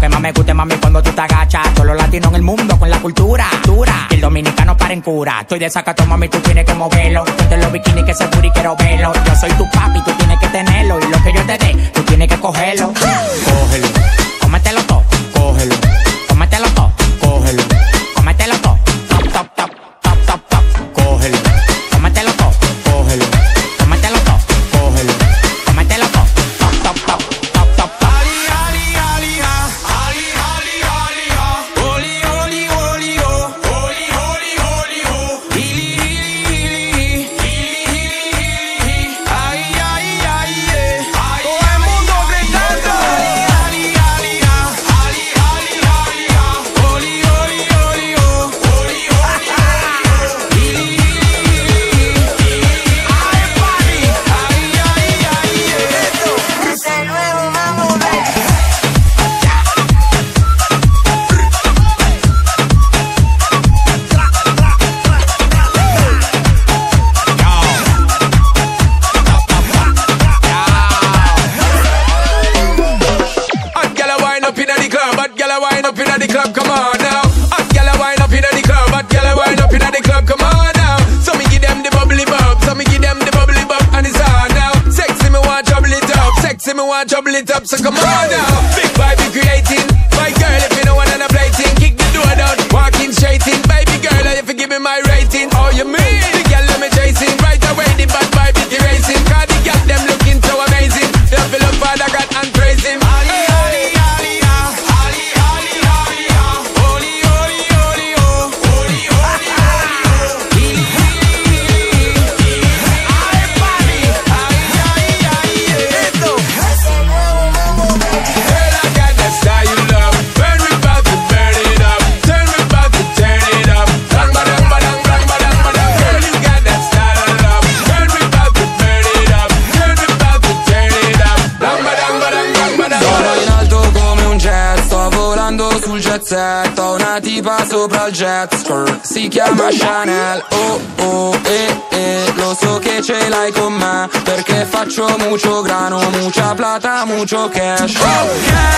que más me gusta, mami, cuando tú te agachas. Todos los latinos en el mundo con la cultura. Dura. El dominicano para en cura. Estoy de sacato, mami, tú tienes que moverlo. Ponte los bikinis que se y quiero verlo. Yo soy tu papi, tú tienes que tenerlo. Y lo que yo te dé, tú tienes que cogerlo. Cógelo. Cómetelo todo. Wine up inna the club, come on now. Hot gal a wine up inna the club, hot gal a wine up inna the club, come on now. So me give them the bubbly bub, so me give them the bubbly bub, and it's on now. Sexy me want trouble it up, sexy me want trouble it up, so come on now. Jet set Ho una tipa sopra il jet skirt, si chiama Chanel Oh oh eh eh, lo so che ce l'hai con me Perché faccio mucho grano, mucha plata, mucho cash. Ok, sì,